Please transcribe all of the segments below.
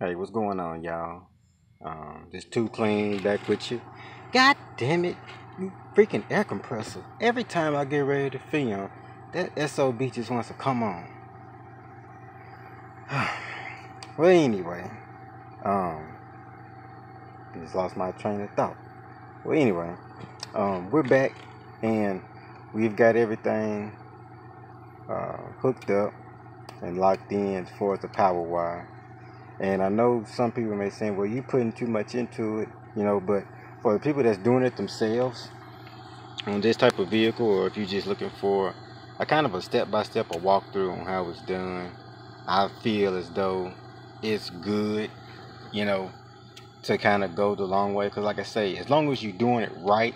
Hey, what's going on, y'all? Um, this too clean back with you. God damn it, you freaking air compressor. Every time I get ready to film, that SOB just wants to come on. well, anyway, um, I just lost my train of thought. Well, anyway, um, we're back and we've got everything uh, hooked up and locked in as far as the power wire. And I know some people may say, well, you're putting too much into it, you know, but for the people that's doing it themselves on this type of vehicle, or if you're just looking for a kind of a step-by-step -step, a walkthrough on how it's done, I feel as though it's good, you know, to kind of go the long way. Because like I say, as long as you're doing it right,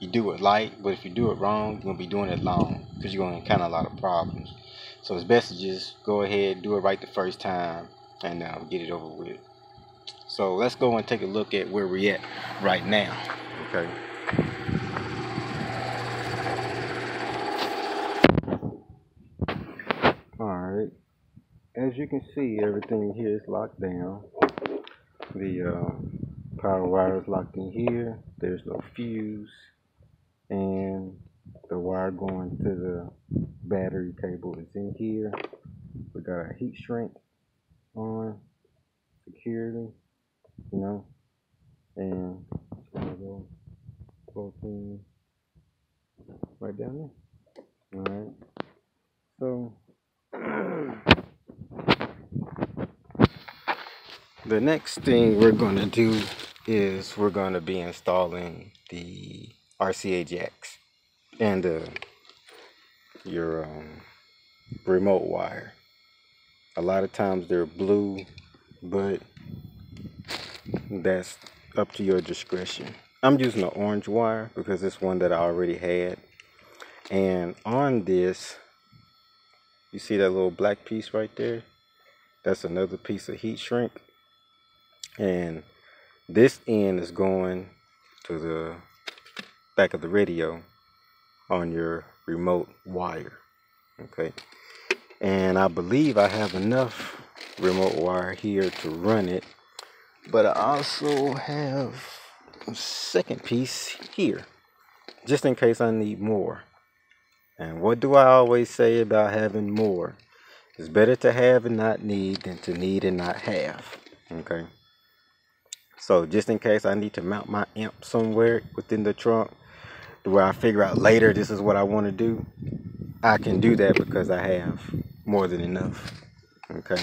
you do it light. But if you do it wrong, you're going to be doing it long because you're going to encounter a lot of problems. So it's best to just go ahead, do it right the first time, and uh, get it over with. So let's go and take a look at where we're at right now. Okay. Alright. As you can see, everything here is locked down. The uh, power wire is locked in here. There's no fuse. And the wire going to the battery cable is in here. We got a heat shrink on security, you know, and it's gonna go both in right down there. All right. So the next thing we're gonna do is we're gonna be installing the RCA jacks and uh, your um, remote wire a lot of times they're blue but that's up to your discretion. I'm using the orange wire because it's one that I already had. And on this you see that little black piece right there? That's another piece of heat shrink. And this end is going to the back of the radio on your remote wire okay and I believe I have enough remote wire here to run it but I also have a second piece here just in case I need more. And what do I always say about having more? It's better to have and not need than to need and not have okay? So just in case I need to mount my amp somewhere within the trunk where I figure out later this is what I want to do I can do that because I have more than enough. Okay.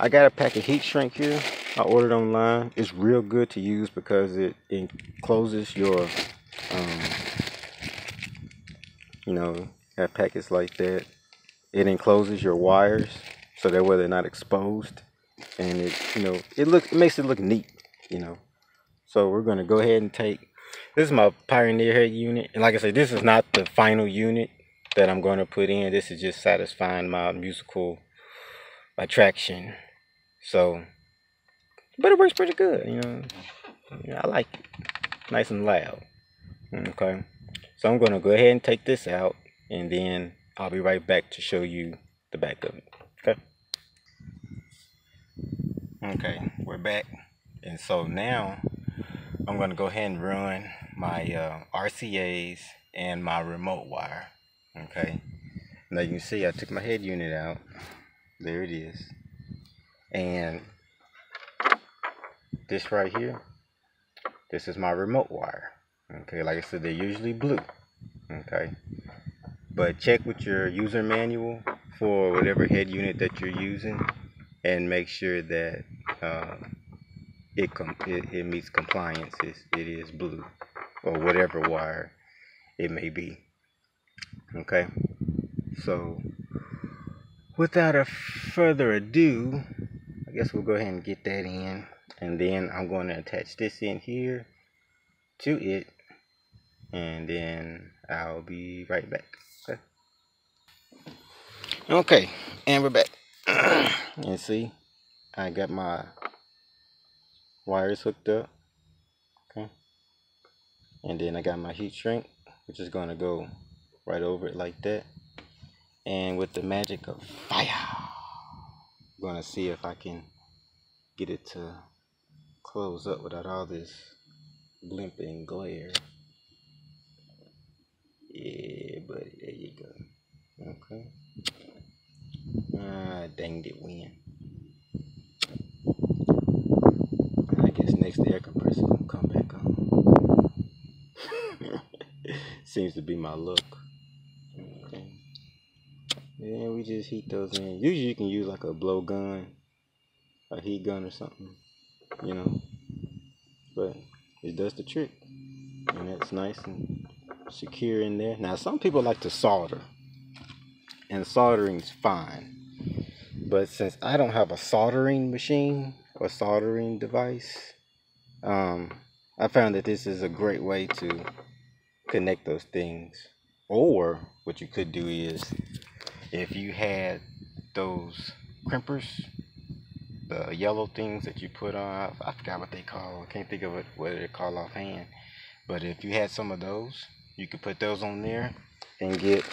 I got a pack of heat shrink here. I ordered online. It's real good to use because it encloses your, um, you know, have packets like that. It encloses your wires so that way they're not exposed, and it, you know, it look it makes it look neat, you know. So we're gonna go ahead and take. This is my Pioneer head unit, and like I said, this is not the final unit that I'm going to put in. This is just satisfying my musical attraction. So, but it works pretty good, you know. I like it. Nice and loud. Okay. So I'm going to go ahead and take this out and then I'll be right back to show you the back of it. Okay. Okay, we're back. And so now I'm going to go ahead and run my uh, RCAs and my remote wire okay. Now you can see I took my head unit out. There it is. And this right here this is my remote wire. Okay like I said they're usually blue. Okay. But check with your user manual for whatever head unit that you're using and make sure that uh, it, it, it meets compliance. It is blue or whatever wire it may be okay? So without a further ado I guess we'll go ahead and get that in. And then I'm going to attach this in here to it. And then I'll be right back. Okay? Okay and we're back. And see I got my wires hooked up. Okay? And then I got my heat shrink which is going to go right over it like that and with the magic of fire I'm gonna see if I can get it to close up without all this blimping glare. Yeah, buddy, there you go. Okay. Ah, danged it, win. I guess next air compressor gonna come back on. Seems to be my look. Yeah, we just heat those in. Usually you can use like a blow gun, a heat gun or something, you know. But it does the trick. And it's nice and secure in there. Now some people like to solder. And soldering's fine. But since I don't have a soldering machine or soldering device, um, I found that this is a great way to connect those things. Or what you could do is if you had those crimpers, the yellow things that you put on, I forgot what they call. I can't think of it what they call offhand. But if you had some of those, you could put those on there and get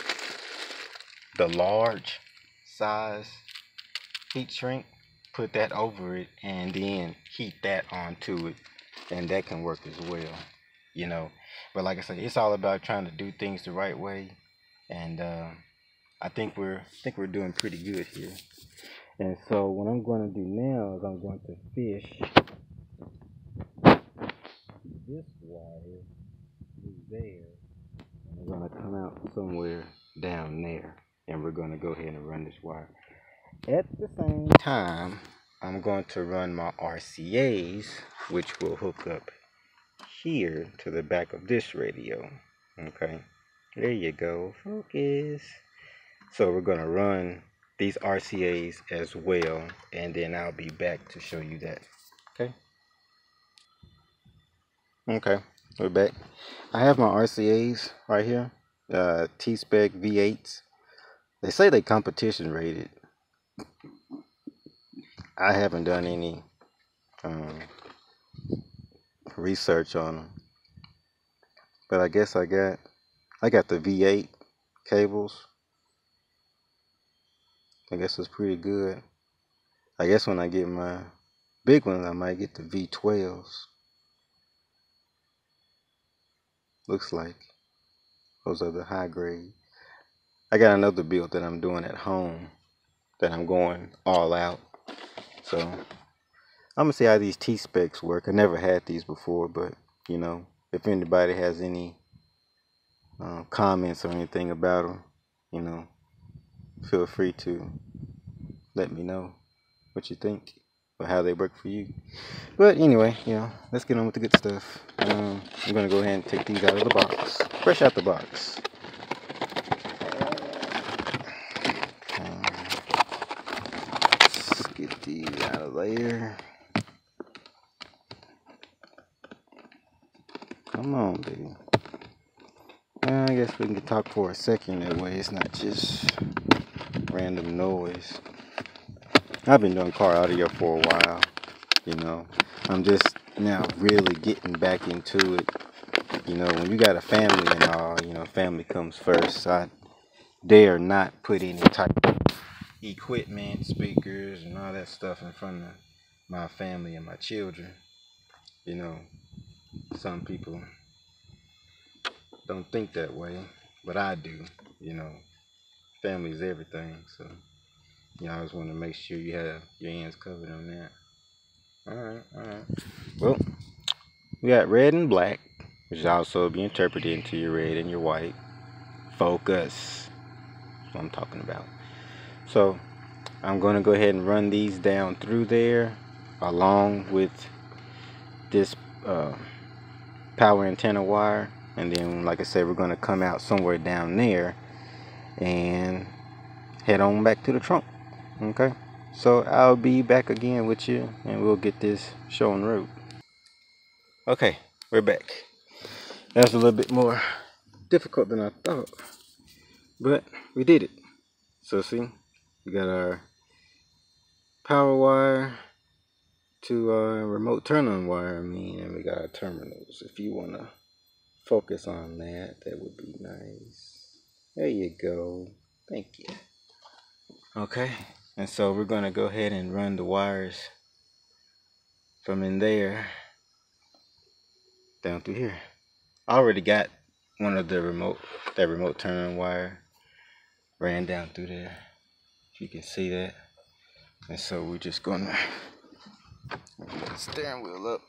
the large size heat shrink, put that over it, and then heat that onto it, and that can work as well. You know, but like I said, it's all about trying to do things the right way, and uh, I think we're I think we're doing pretty good here. And so what I'm going to do now is I'm going to fish this wire through there, and we're going to come out somewhere down there, and we're going to go ahead and run this wire. At the same time, I'm going to run my RCAs, which will hook up here to the back of this radio. Okay, there you go, focus. So we're going to run these RCAs as well, and then I'll be back to show you that. Okay. Okay, we're back. I have my RCAs right here, uh, T-Spec V8s. They say they competition rated. I haven't done any um, research on them, but I guess I got I got the V8 cables. I guess it's pretty good. I guess when I get my big ones, I might get the V12s. Looks like those are the high grade. I got another build that I'm doing at home that I'm going all out. So I'm gonna see how these T specs work. I never had these before, but you know, if anybody has any uh, comments or anything about them, you know, feel free to let me know what you think or how they work for you. But anyway, you know, let's get on with the good stuff. Um, I'm gonna go ahead and take these out of the box, fresh out the box. Let's get these out of there. Come on, baby. I guess we can talk for a second that way. It's not just random noise. I've been doing car audio for a while, you know. I'm just now really getting back into it. You know, when you got a family and all, you know, family comes first. So I dare not put any type of equipment, speakers, and all that stuff in front of my family and my children. You know, some people don't think that way, but I do. You know, family is everything, so. You always want to make sure you have your hands covered on that. Alright, alright. Well, we got red and black, which is also be interpreted into your red and your white. Focus. That's what I'm talking about. So, I'm going to go ahead and run these down through there along with this uh, power antenna wire. And then, like I said, we're going to come out somewhere down there and head on back to the trunk okay? So I'll be back again with you and we'll get this show on road. Okay we're back. That's a little bit more difficult than I thought but we did it. So see we got our power wire to our remote turn on wire I mean and we got our terminals. If you want to focus on that that would be nice there you go thank you okay and so we're going to go ahead and run the wires from in there down through here. I already got one of the remote, that remote turn wire ran down through there. If you can see that. And so we're just gonna the steering wheel up.